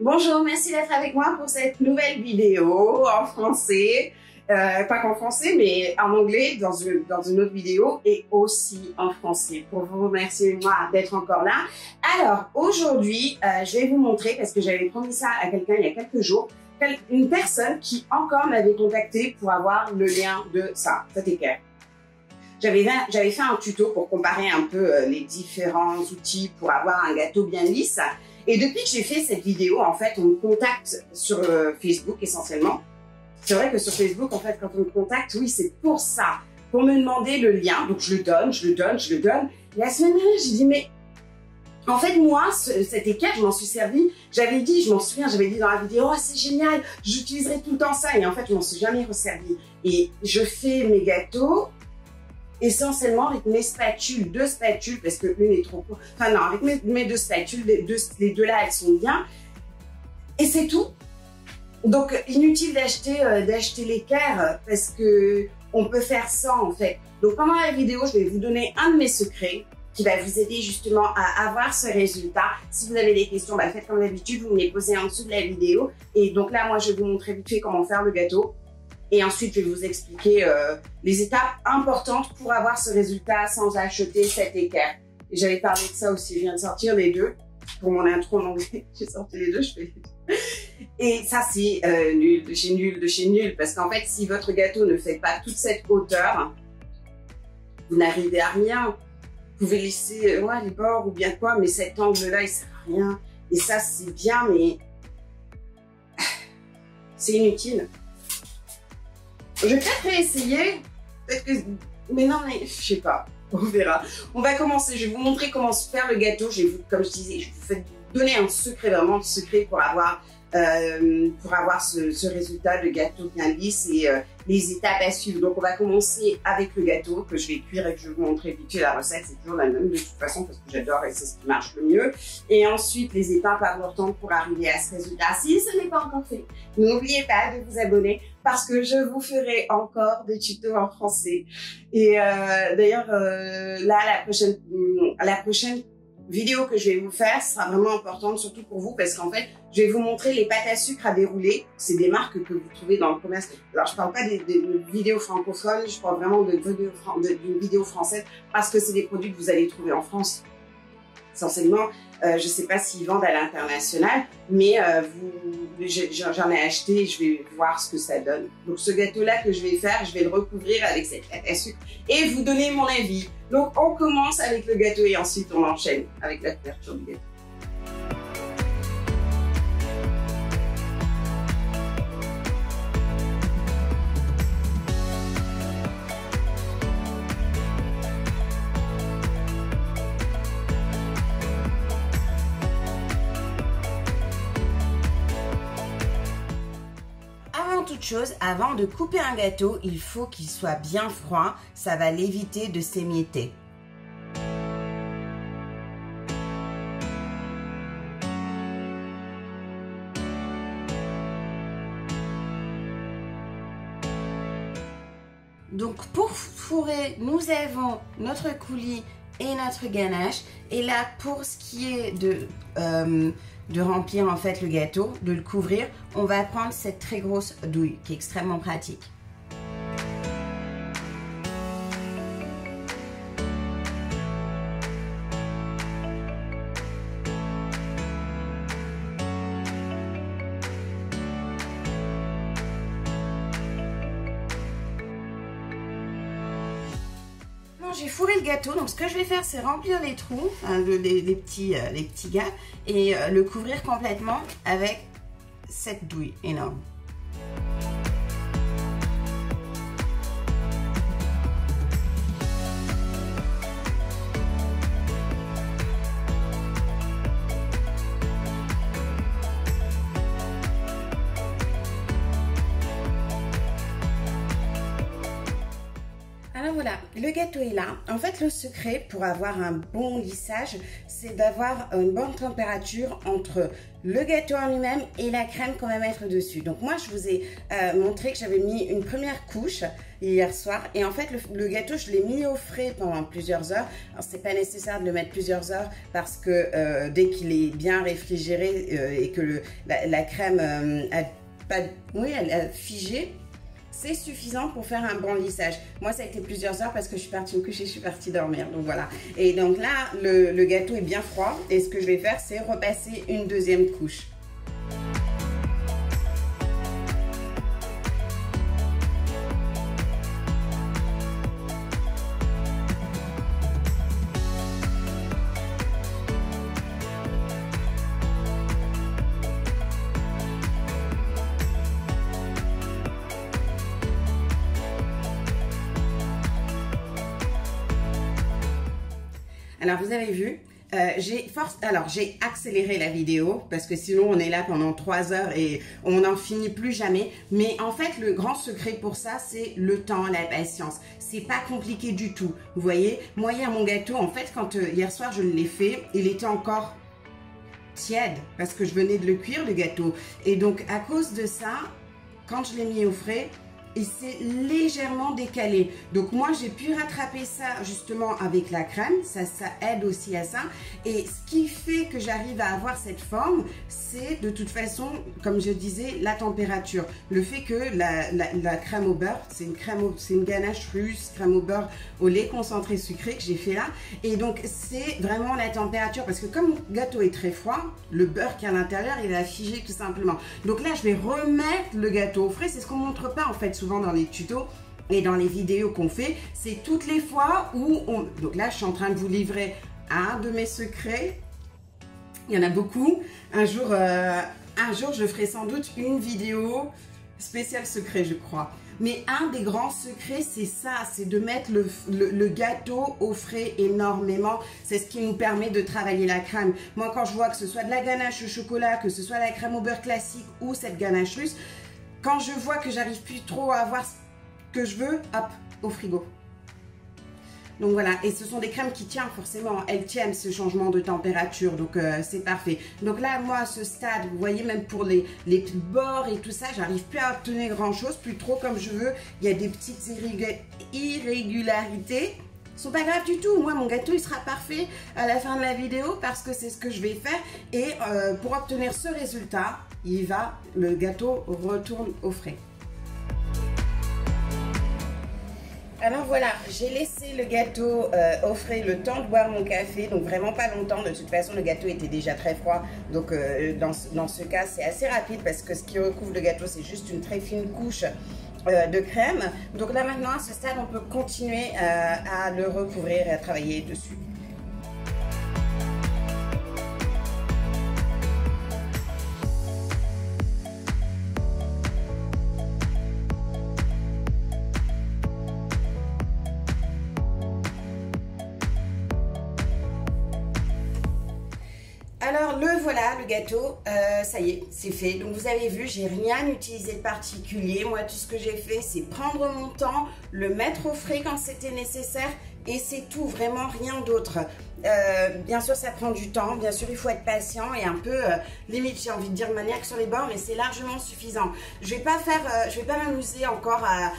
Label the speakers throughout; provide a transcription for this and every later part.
Speaker 1: Bonjour, merci d'être avec moi pour cette nouvelle vidéo en français. Euh, pas qu'en français, mais en anglais dans une, dans une autre vidéo et aussi en français pour vous remercier moi d'être encore là. Alors aujourd'hui, euh, je vais vous montrer parce que j'avais promis ça à quelqu'un il y a quelques jours, une personne qui encore m'avait contacté pour avoir le lien de ça, cet équerre. J'avais j'avais fait un tuto pour comparer un peu euh, les différents outils pour avoir un gâteau bien lisse. Et depuis que j'ai fait cette vidéo, en fait, on me contacte sur euh, Facebook essentiellement. C'est vrai que sur Facebook, en fait, quand on me contacte, oui, c'est pour ça, pour me demander le lien. Donc je le donne, je le donne, je le donne. Et la semaine dernière, j'ai dit, mais en fait, moi, cet équerre, je m'en suis servi. J'avais dit, je m'en souviens, j'avais dit dans la vidéo, oh, c'est génial, j'utiliserai tout le temps ça. Et en fait, je m'en suis jamais resservi. Et je fais mes gâteaux essentiellement avec mes spatules, deux spatules, parce que une est trop courte. Enfin non, avec mes, deux spatules, les deux, là, elles sont bien. Et c'est tout. Donc inutile d'acheter euh, d'acheter l'équerre parce que on peut faire ça en fait. Donc pendant la vidéo, je vais vous donner un de mes secrets qui va vous aider justement à avoir ce résultat. Si vous avez des questions, bah, faites comme d'habitude, vous me les posez en dessous de la vidéo. Et donc là, moi, je vais vous montrer vite fait comment faire le gâteau. Et ensuite, je vais vous expliquer euh, les étapes importantes pour avoir ce résultat sans acheter cet équerre. J'avais parlé de ça aussi, je viens de sortir les deux. Pour mon intro en anglais, j'ai sorti les deux, je fais. Et ça, c'est euh, nul, de chez nul, de chez nul. Parce qu'en fait, si votre gâteau ne fait pas toute cette hauteur, vous n'arrivez à rien. Vous pouvez laisser euh, les bords ou bien quoi, mais cet angle-là, il sert à rien. Et ça, c'est bien, mais c'est inutile. Je vais peut-être réessayer. Peut-être que... Mais non, mais je sais pas. On verra. On va commencer. Je vais vous montrer comment se faire le gâteau. Je vais comme je disais, je vais vous donner un secret, vraiment un secret pour avoir euh, pour avoir ce, ce, résultat de gâteau bien lisse et euh, les étapes à suivre. Donc on va commencer avec le gâteau que je vais cuire et que je vais vous montrer vite la recette. C'est toujours la même de toute façon parce que j'adore et c'est ce qui marche le mieux. Et ensuite les étapes importantes pour arriver à ce résultat. Si ce n'est pas encore fait, n'oubliez pas de vous abonner parce que je vous ferai encore des tutos en français. Et euh, d'ailleurs euh, là la prochaine la prochaine vidéo que je vais vous faire sera vraiment importante, surtout pour vous, parce qu'en fait, je vais vous montrer les pâtes à sucre à dérouler. C'est des marques que vous trouvez dans le commerce. Alors, je parle pas des, vidéos francophones, je parle vraiment de, vidéos françaises, parce que c'est des produits que vous allez trouver en France essentiellement. Euh, je sais pas s'ils vendent à l'international, mais euh, j'en ai acheté et je vais voir ce que ça donne. Donc ce gâteau-là que je vais faire, je vais le recouvrir avec cette pâte à sucre et vous donner mon avis. Donc on commence avec le gâteau et ensuite on enchaîne avec la couverture du gâteau. Chose, avant de couper un gâteau, il faut qu'il soit bien froid. Ça va l'éviter de s'émietter. Donc pour fourrer, nous avons notre coulis et notre ganache. Et là, pour ce qui est de, euh, de remplir en fait le gâteau, de le couvrir, on va prendre cette très grosse douille qui est extrêmement pratique. J'ai fourré le gâteau. Donc, ce que je vais faire, c'est remplir les trous, les, petits, euh, les petits gars, et euh, le couvrir complètement avec cette douille énorme. Le gâteau est là. En fait, le secret pour avoir un bon lissage, c'est d'avoir une bonne température entre le gâteau en lui-même et la crème qu'on va mettre dessus. Donc moi, je vous ai euh, montré que j'avais mis une première couche hier soir. Et en fait, le, gâteau, je l'ai mis au frais pendant plusieurs heures. Alors, c'est pas nécessaire de le mettre plusieurs heures parce que euh, dès qu'il est bien réfrigéré euh, et que la, crème a pas, oui, a figé, c'est suffisant pour faire un bon lissage. Moi, ça a été plusieurs heures parce que je suis partie me coucher, je suis partie dormir. Donc voilà. Et donc là, le, le gâteau est bien froid. Et ce que je vais faire, c'est repasser une deuxième couche. Alors, vous avez vu, euh, j'ai force, alors j'ai accéléré la vidéo parce que sinon on est là pendant trois heures et on n'en finit plus jamais. Mais en fait, le grand secret pour ça, c'est le temps, la patience. C'est pas compliqué du tout. Vous voyez, moi hier mon gâteau, en fait, quand euh, hier soir je l'ai fait, il était encore tiède parce que je venais de le cuire le gâteau. Et donc à cause de ça, quand je l'ai mis au frais, et c'est légèrement décalé. Donc moi j'ai pu rattraper ça justement avec la crème, ça, ça aide aussi à ça. Et ce qui fait que j'arrive à avoir cette forme, c'est de toute façon, comme je disais, la température. Le fait que la, crème au beurre, c'est une crème, c'est une ganache russe, crème au beurre au lait concentré sucré que j'ai fait là. Et donc c'est vraiment la température parce que comme le gâteau est très froid, le beurre qui est à l'intérieur il va figer tout simplement. Donc là je vais remettre le gâteau au frais, c'est ce qu'on montre pas en fait souvent dans les tutos et dans les vidéos qu'on fait, c'est toutes les fois où on... Donc là, je suis en train de vous livrer un de mes secrets. Il y en a beaucoup. Un jour, euh, un jour je ferai sans doute une vidéo spéciale secret, je crois. Mais un des grands secrets, c'est ça, c'est de mettre le, le, gâteau au frais énormément. C'est ce qui nous permet de travailler la crème. Moi, quand je vois que ce soit de la ganache au chocolat, que ce soit la crème au beurre classique ou cette ganache russe, quand je vois que j'arrive plus trop à avoir ce que je veux, hop, au frigo. Donc voilà, et ce sont des crèmes qui tiennent forcément, elles tiennent ce changement de température, donc euh, c'est parfait. Donc là, moi, à ce stade, vous voyez, même pour les, les bords et tout ça, j'arrive plus à obtenir grand chose, plus trop comme je veux. Il y a des petites irrégularités, sont pas graves du tout. Moi, mon gâteau, il sera parfait à la fin de la vidéo parce que c'est ce que je vais faire. Et euh, pour obtenir ce résultat, il va, le gâteau retourne au frais. Alors voilà, j'ai laissé le gâteau euh, au frais le temps de boire mon café, donc vraiment pas longtemps. De toute façon, le gâteau était déjà très froid, donc euh, dans, ce cas, c'est assez rapide parce que ce qui recouvre le gâteau, c'est juste une très fine couche euh, de crème. Donc là maintenant, à ce stade, on peut continuer à le recouvrir et à travailler dessus. Alors le voilà, le gâteau, euh, ça y est, c'est fait. Donc vous avez vu, j'ai rien utilisé de particulier. Moi, tout ce que j'ai fait, c'est prendre mon temps, le mettre au frais quand c'était nécessaire et c'est tout, vraiment rien d'autre. Euh, bien sûr, ça prend du temps. Bien sûr, il faut être patient et un peu euh, limite, j'ai envie de dire maniaque sur les bords, mais c'est largement suffisant. Je vais pas faire, je vais pas m'amuser encore à,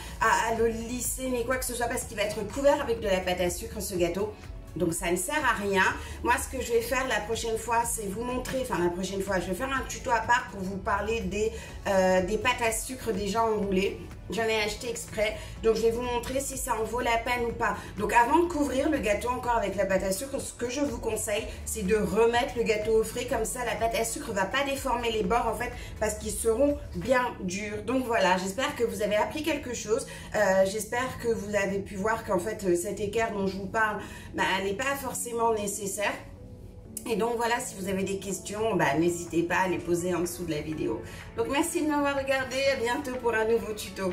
Speaker 1: le lisser ni quoi que ce soit parce qu'il va être couvert avec de la pâte à sucre ce gâteau. Donc ça ne sert à rien. Moi, ce que je vais faire la prochaine fois, c'est vous montrer, enfin la prochaine fois, je vais faire un tuto à part pour vous parler des, euh, des pâtes à sucre déjà enroulées. J'en ai acheté exprès. Donc, je vais vous montrer si ça en vaut la peine ou pas. Donc, avant de couvrir le gâteau encore avec la pâte à sucre, ce que je vous conseille, c'est de remettre le gâteau au frais. Comme ça, la pâte à sucre ne va pas déformer les bords, en fait, parce qu'ils seront bien durs. Donc, voilà. J'espère que vous avez appris quelque chose. Euh, j'espère que vous avez pu voir qu'en fait, euh, cet équerre dont je vous parle, bah, n'est pas forcément nécessaire. Et donc voilà, si vous avez des questions, bah, n'hésitez pas à les poser en dessous de la vidéo. Donc merci de m'avoir regardé, à bientôt pour un nouveau tuto.